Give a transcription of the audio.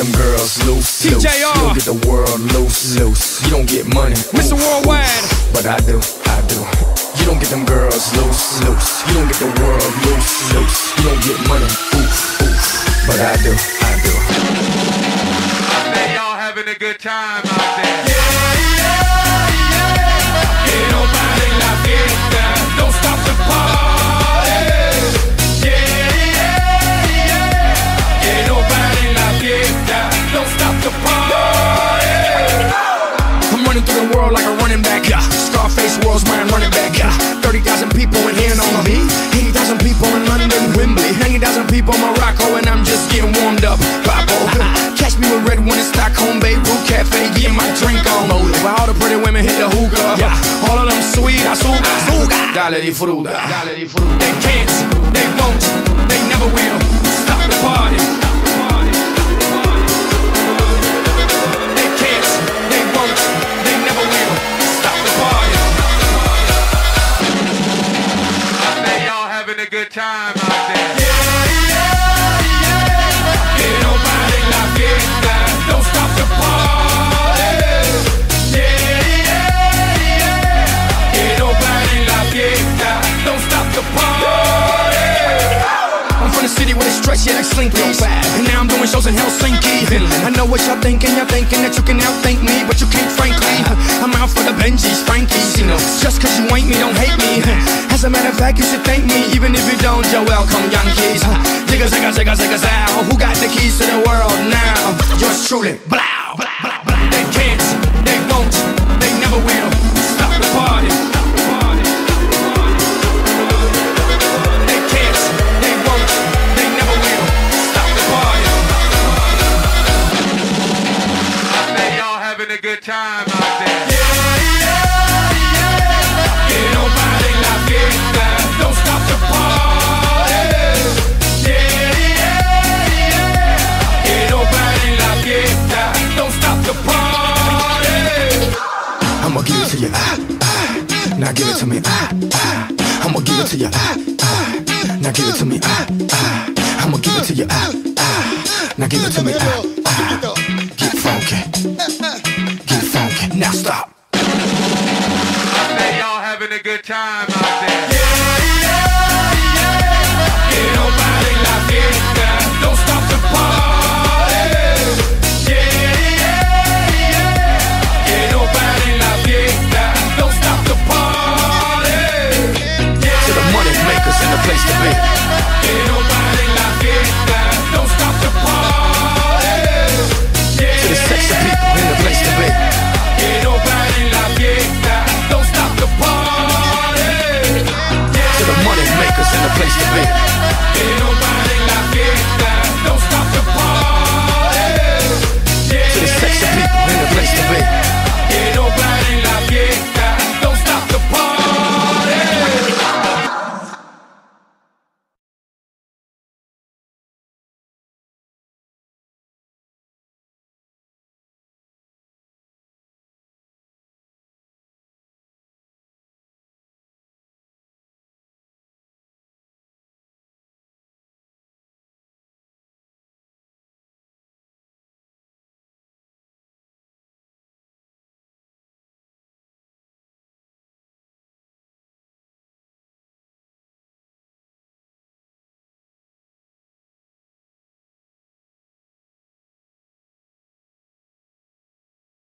them girls loose, loose. TJR. You don't get the world loose, loose. You don't get money, Mr. oof, Worldwide. oof. But I do, I do. You don't get them girls loose, loose. You don't get the world loose, loose. You don't get money, oof, oof. But I do, I do. Say y'all having a good time out there. Que them sweet, azúcar, azúcar. Dale disfruta. Dale disfruta. They can't, they won't, they never will. Stop the party. They can't, they won't, they never will. Stop the party. Say y'all having a good time uh, And now I'm doing shows in Helsinki. I know what y'all thinking, y'all thinking that you can outthink me But you can't frankly. I'm out for the Benjis, Frankies You know, just cause you ain't me, don't hate me. As a matter of fact, you should thank me Even if you don't, you're welcome, Yankees. Zigga, zigga, zigga, zigga, zow Who got the keys to the world now? Yours truly, blow good time out there. Que no paren la fiesta, don't stop the party. Yeah, yeah, yeah. Que no paren la fiesta, don't stop the party. I'ma give it to you, ah, ah. Now give it to me, ah, ah. I'ma give it to you, ah, ah. Now give it to me, ah, ah. I'ma give it to you, ah, ah. Now give it to me, ah, ah. Get funky. Stop. Say y'all having a good time out there. and a place to be. Ain't nobody like it. Don't stop the party. Yeah. To the sexy people.